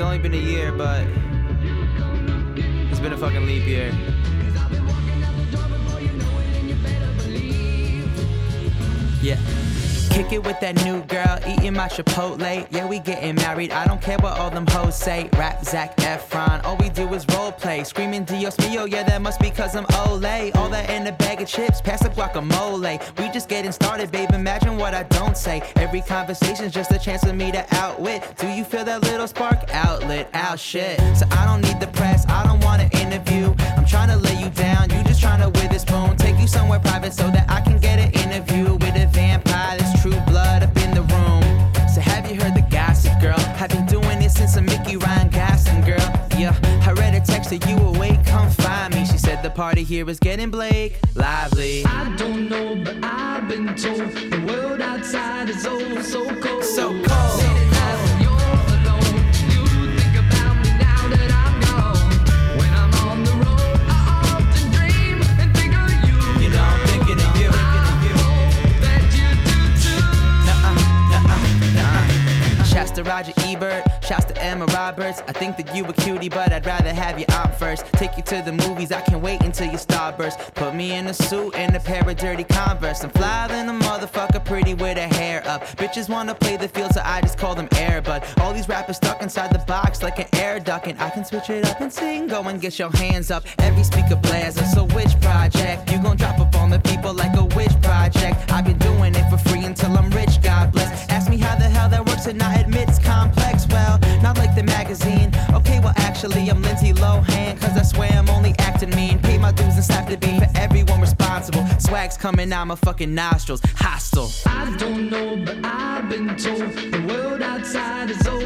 It's only been a year, but it's been a fucking leap year. Kick it with that new girl, eating my Chipotle. Yeah, we getting married. I don't care what all them hoes say. Rap Zac Efron, all we do is role play. Screaming Dios mio, yeah, that must be cause I'm Olay. All that in a bag of chips, pass the guacamole. We just getting started, babe. Imagine what I don't say. Every conversation's just a chance for me to outwit. Do you feel that little spark? Outlet, out shit. So I don't need the press, I don't want an interview. I'm trying to lay you down, you just trying to with this spoon. Take you somewhere private so that I've been doing this since a Mickey Ryan Gossip, girl. Yeah, I read a text that you awake, come find me. She said the party here is getting Blake lively. I don't know, but I've been told the world outside is oh so cold. So cold. Shouts to Roger Ebert, shouts to Emma Roberts. I think that you a cutie, but I'd rather have you out first. Take you to the movies, I can't wait until you starburst. Put me in a suit and a pair of dirty Converse. I'm fly than a motherfucker, pretty with her hair up. Bitches wanna play the field, so I just call them air. But all these rappers stuck inside the box like an air duck, and I can switch it up and sing. Go and get your hands up. Every speaker blazer, so which project? You gon' drop up on the people like that works, and I admit it's complex. Well, not like the magazine. Okay, well, actually, I'm Lindsay Lohan, cause I swear I'm only acting mean. Pay my dues and slap the beat for everyone responsible. Swag's coming out my fucking nostrils. Hostile. I don't know, but I've been told the world outside is oh